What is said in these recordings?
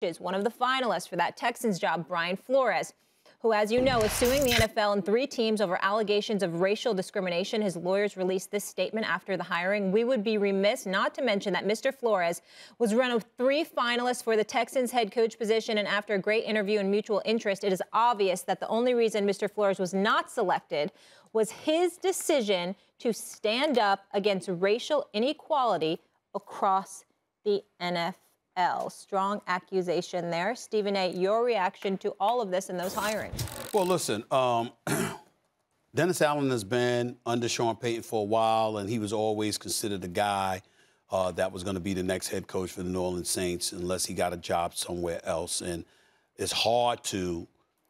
is one of the finalists for that Texans job, Brian Flores who, as you know, is suing the NFL and three teams over allegations of racial discrimination. His lawyers released this statement after the hiring. We would be remiss not to mention that Mr. Flores was one of three finalists for the Texans head coach position, and after a great interview and mutual interest, it is obvious that the only reason Mr. Flores was not selected was his decision to stand up against racial inequality across the NFL. L. Strong accusation there. Stephen A., your reaction to all of this and those hirings? Well, listen, um, Dennis Allen has been under Sean Payton for a while, and he was always considered the guy uh, that was going to be the next head coach for the New Orleans Saints unless he got a job somewhere else. And it's hard to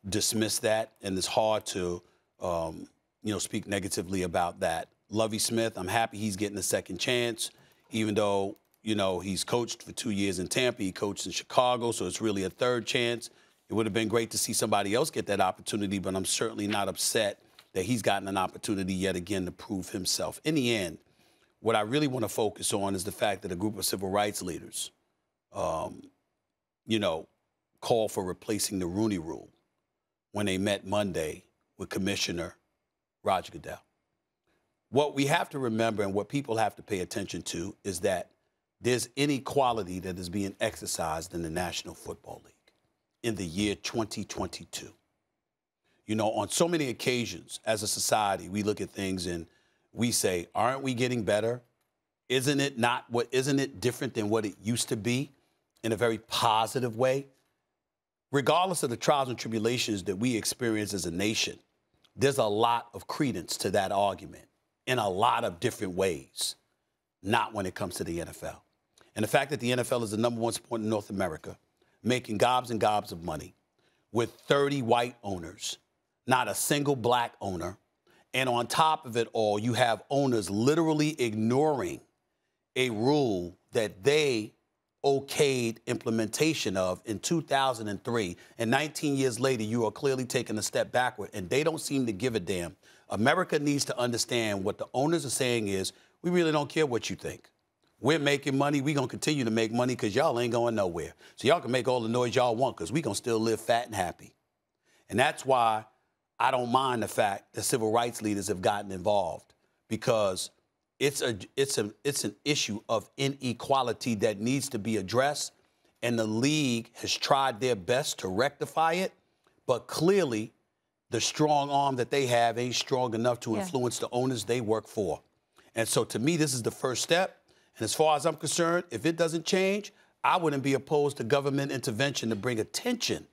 dismiss that, and it's hard to, um, you know, speak negatively about that. Lovie Smith, I'm happy he's getting a second chance, even though you know, he's coached for two years in Tampa. He coached in Chicago, so it's really a third chance. It would have been great to see somebody else get that opportunity, but I'm certainly not upset that he's gotten an opportunity yet again to prove himself. In the end, what I really want to focus on is the fact that a group of civil rights leaders, um, you know, called for replacing the Rooney Rule when they met Monday with Commissioner Roger Goodell. What we have to remember and what people have to pay attention to is that there's inequality that is being exercised in the National Football League in the year 2022. You know, on so many occasions as a society, we look at things and we say, aren't we getting better? Isn't it not what isn't it different than what it used to be in a very positive way? Regardless of the trials and tribulations that we experience as a nation, there's a lot of credence to that argument in a lot of different ways, not when it comes to the NFL. And the fact that the NFL is the number one sport in North America, making gobs and gobs of money with 30 white owners, not a single black owner. And on top of it all, you have owners literally ignoring a rule that they okayed implementation of in 2003. And 19 years later, you are clearly taking a step backward, and they don't seem to give a damn. America needs to understand what the owners are saying is we really don't care what you think. We're making money. We're going to continue to make money because y'all ain't going nowhere. So y'all can make all the noise y'all want because we're going to still live fat and happy. And that's why I don't mind the fact that civil rights leaders have gotten involved because it's, a, it's, a, it's an issue of inequality that needs to be addressed. And the league has tried their best to rectify it. But clearly, the strong arm that they have ain't strong enough to yeah. influence the owners they work for. And so to me, this is the first step. And as far as I'm concerned, if it doesn't change, I wouldn't be opposed to government intervention to bring attention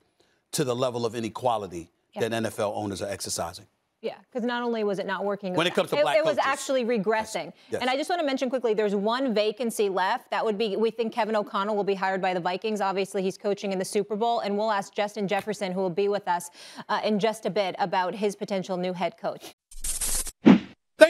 to the level of inequality yeah. that NFL owners are exercising. Yeah, because not only was it not working, when it comes to black it, it was actually regressing. Yes. Yes. And I just want to mention quickly, there's one vacancy left. That would be, we think Kevin O'Connell will be hired by the Vikings. Obviously, he's coaching in the Super Bowl, and we'll ask Justin Jefferson, who will be with us uh, in just a bit, about his potential new head coach.